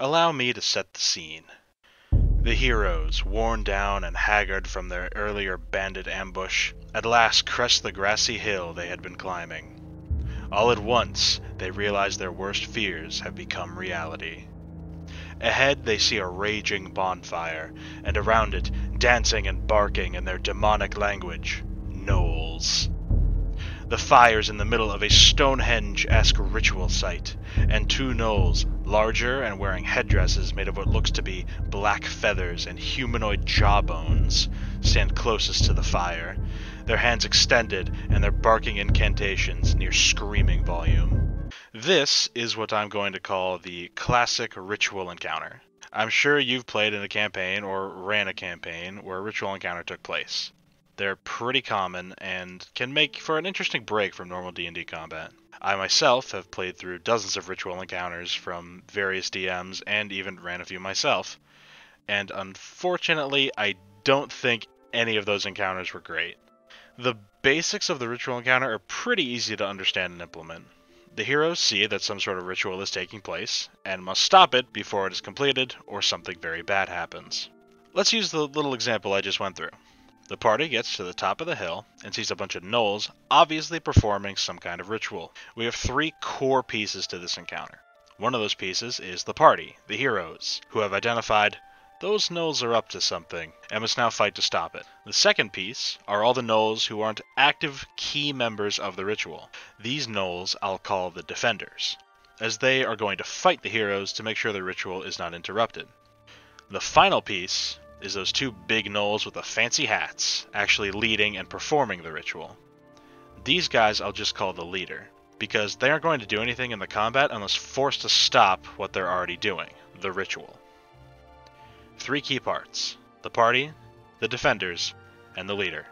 Allow me to set the scene. The heroes, worn down and haggard from their earlier bandit ambush, at last crest the grassy hill they had been climbing. All at once, they realize their worst fears have become reality. Ahead, they see a raging bonfire, and around it, dancing and barking in their demonic language, gnolls. The fire's in the middle of a Stonehenge esque ritual site, and two gnolls, larger and wearing headdresses made of what looks to be black feathers and humanoid jawbones, stand closest to the fire, their hands extended and their barking incantations near screaming volume. This is what I'm going to call the classic ritual encounter. I'm sure you've played in a campaign or ran a campaign where a ritual encounter took place. They're pretty common and can make for an interesting break from normal D&D combat. I myself have played through dozens of ritual encounters from various DMs and even ran a few myself. And unfortunately, I don't think any of those encounters were great. The basics of the ritual encounter are pretty easy to understand and implement. The heroes see that some sort of ritual is taking place and must stop it before it is completed or something very bad happens. Let's use the little example I just went through. The party gets to the top of the hill and sees a bunch of gnolls obviously performing some kind of ritual. We have three core pieces to this encounter. One of those pieces is the party, the heroes, who have identified those gnolls are up to something and must now fight to stop it. The second piece are all the gnolls who aren't active key members of the ritual. These gnolls I'll call the defenders, as they are going to fight the heroes to make sure the ritual is not interrupted. The final piece is those two big gnolls with the fancy hats actually leading and performing the ritual. These guys I'll just call the leader, because they aren't going to do anything in the combat unless forced to stop what they're already doing the ritual. Three key parts the party, the defenders, and the leader.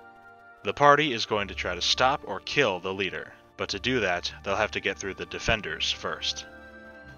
The party is going to try to stop or kill the leader, but to do that, they'll have to get through the defenders first.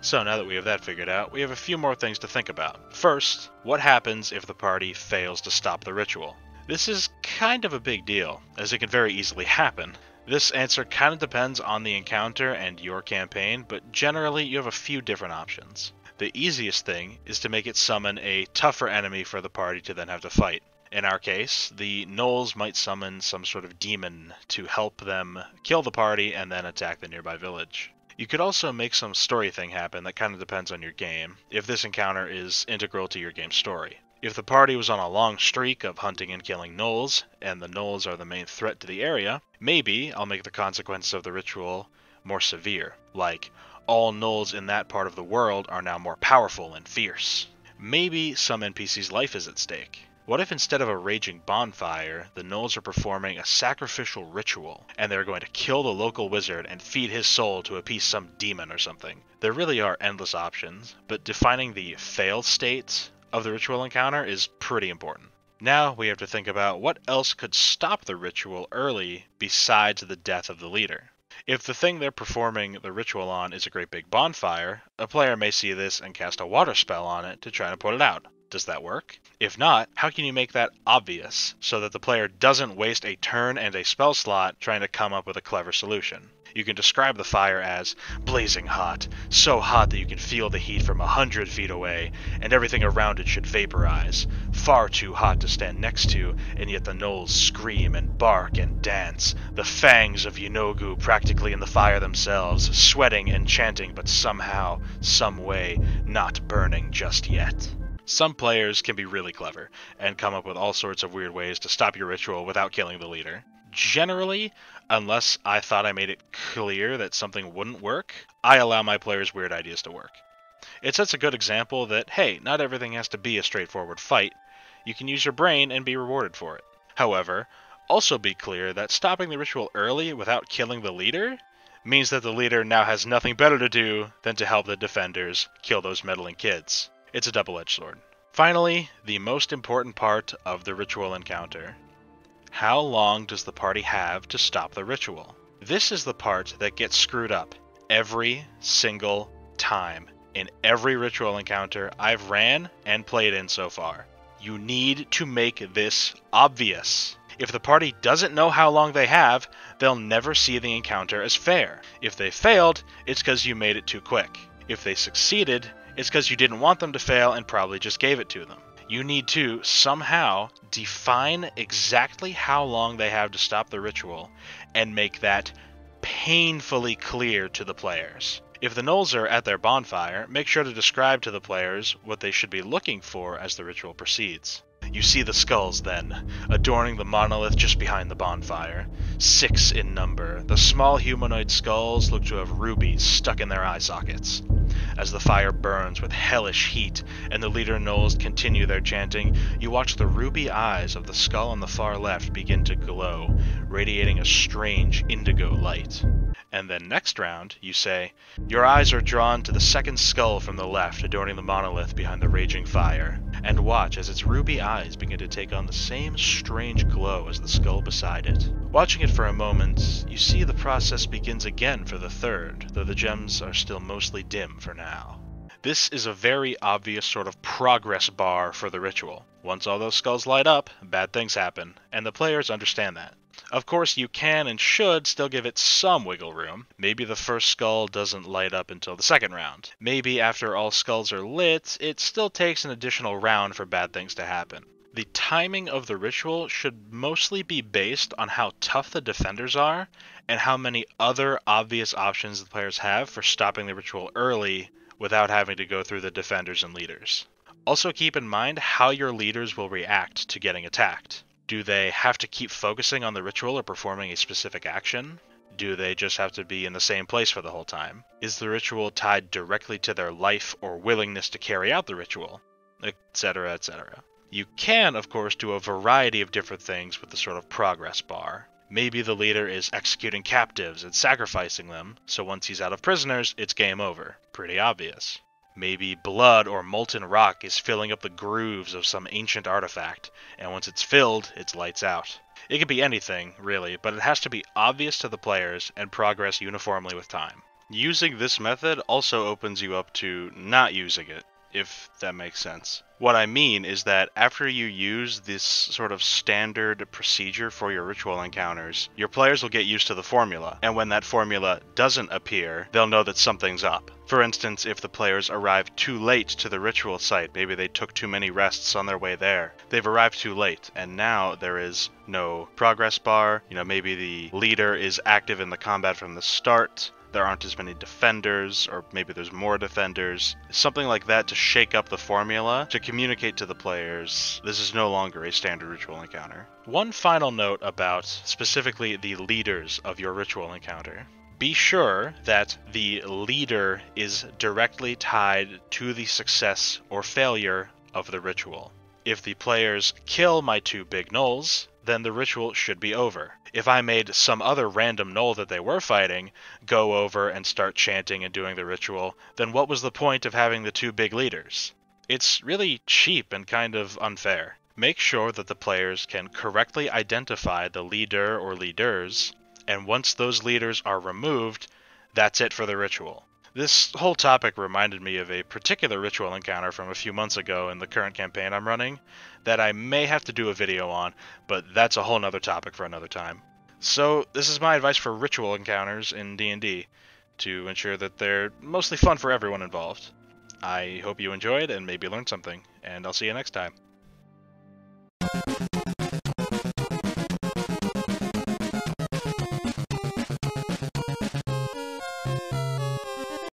So now that we have that figured out, we have a few more things to think about. First, what happens if the party fails to stop the ritual? This is kind of a big deal, as it can very easily happen. This answer kind of depends on the encounter and your campaign, but generally you have a few different options. The easiest thing is to make it summon a tougher enemy for the party to then have to fight. In our case, the gnolls might summon some sort of demon to help them kill the party and then attack the nearby village. You could also make some story thing happen that kind of depends on your game, if this encounter is integral to your game's story. If the party was on a long streak of hunting and killing gnolls, and the gnolls are the main threat to the area, maybe I'll make the consequences of the ritual more severe, like all gnolls in that part of the world are now more powerful and fierce. Maybe some NPC's life is at stake. What if instead of a raging bonfire, the gnolls are performing a sacrificial ritual, and they're going to kill the local wizard and feed his soul to appease some demon or something? There really are endless options, but defining the fail state of the ritual encounter is pretty important. Now we have to think about what else could stop the ritual early besides the death of the leader. If the thing they're performing the ritual on is a great big bonfire, a player may see this and cast a water spell on it to try to put it out. Does that work? If not, how can you make that obvious so that the player doesn't waste a turn and a spell slot trying to come up with a clever solution? You can describe the fire as blazing hot, so hot that you can feel the heat from a hundred feet away, and everything around it should vaporize. Far too hot to stand next to, and yet the gnolls scream and bark and dance, the fangs of Yeenoghu practically in the fire themselves, sweating and chanting, but somehow, some way, not burning just yet. Some players can be really clever and come up with all sorts of weird ways to stop your ritual without killing the leader. Generally, unless I thought I made it clear that something wouldn't work, I allow my players' weird ideas to work. It sets a good example that, hey, not everything has to be a straightforward fight. You can use your brain and be rewarded for it. However, also be clear that stopping the ritual early without killing the leader means that the leader now has nothing better to do than to help the defenders kill those meddling kids. It's a double edged sword. Finally, the most important part of the ritual encounter. How long does the party have to stop the ritual? This is the part that gets screwed up every single time in every ritual encounter I've ran and played in so far. You need to make this obvious. If the party doesn't know how long they have, they'll never see the encounter as fair. If they failed, it's because you made it too quick. If they succeeded, it's because you didn't want them to fail and probably just gave it to them. You need to somehow define exactly how long they have to stop the ritual and make that painfully clear to the players. If the gnolls are at their bonfire, make sure to describe to the players what they should be looking for as the ritual proceeds. You see the skulls then, adorning the monolith just behind the bonfire. Six in number, the small humanoid skulls look to have rubies stuck in their eye sockets. As the fire burns with hellish heat and the leader gnolls continue their chanting, you watch the ruby eyes of the skull on the far left begin to glow, radiating a strange indigo light. And then next round, you say, Your eyes are drawn to the second skull from the left adorning the monolith behind the raging fire, and watch as its ruby eyes begin to take on the same strange glow as the skull beside it. Watching it for a moment, you see the process begins again for the third, though the gems are still mostly dim for now. This is a very obvious sort of progress bar for the ritual. Once all those skulls light up, bad things happen, and the players understand that. Of course, you can and should still give it some wiggle room. Maybe the first skull doesn't light up until the second round. Maybe after all skulls are lit, it still takes an additional round for bad things to happen. The timing of the ritual should mostly be based on how tough the defenders are and how many other obvious options the players have for stopping the ritual early without having to go through the defenders and leaders. Also, keep in mind how your leaders will react to getting attacked. Do they have to keep focusing on the ritual or performing a specific action? Do they just have to be in the same place for the whole time? Is the ritual tied directly to their life or willingness to carry out the ritual? Etc., etc. You can, of course, do a variety of different things with the sort of progress bar. Maybe the leader is executing captives and sacrificing them, so once he's out of prisoners, it's game over. Pretty obvious. Maybe blood or molten rock is filling up the grooves of some ancient artifact, and once it's filled, it's lights out. It could be anything, really, but it has to be obvious to the players and progress uniformly with time. Using this method also opens you up to not using it, if that makes sense. What I mean is that after you use this sort of standard procedure for your ritual encounters, your players will get used to the formula, and when that formula doesn't appear, they'll know that something's up. For instance, if the players arrive too late to the ritual site, maybe they took too many rests on their way there. They've arrived too late, and now there is no progress bar. You know, maybe the leader is active in the combat from the start there aren't as many defenders, or maybe there's more defenders. Something like that to shake up the formula, to communicate to the players this is no longer a standard ritual encounter. One final note about specifically the leaders of your ritual encounter. Be sure that the leader is directly tied to the success or failure of the ritual. If the players kill my two big gnolls, then the ritual should be over. If I made some other random gnoll that they were fighting go over and start chanting and doing the ritual, then what was the point of having the two big leaders? It's really cheap and kind of unfair. Make sure that the players can correctly identify the leader or leaders, and once those leaders are removed, that's it for the ritual. This whole topic reminded me of a particular ritual encounter from a few months ago in the current campaign I'm running that I may have to do a video on, but that's a whole nother topic for another time. So, this is my advice for ritual encounters in D&D, to ensure that they're mostly fun for everyone involved. I hope you enjoyed and maybe learned something, and I'll see you next time.